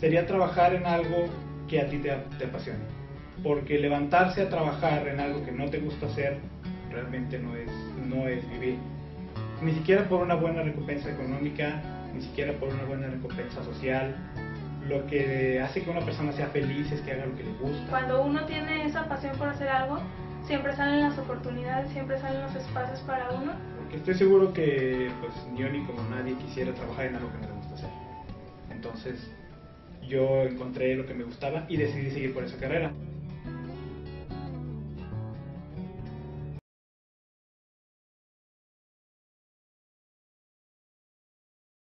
sería trabajar en algo que a ti te, te apasione. Porque levantarse a trabajar en algo que no te gusta hacer realmente no es, no es vivir. Ni siquiera por una buena recompensa económica, ni siquiera por una buena recompensa social. Lo que hace que una persona sea feliz es que haga lo que le gusta. Cuando uno tiene esa pasión por hacer algo, siempre salen las oportunidades, siempre salen los espacios para uno. Porque estoy seguro que pues yo ni como nadie quisiera trabajar en algo que no le gusta hacer. Entonces yo encontré lo que me gustaba y decidí seguir por esa carrera.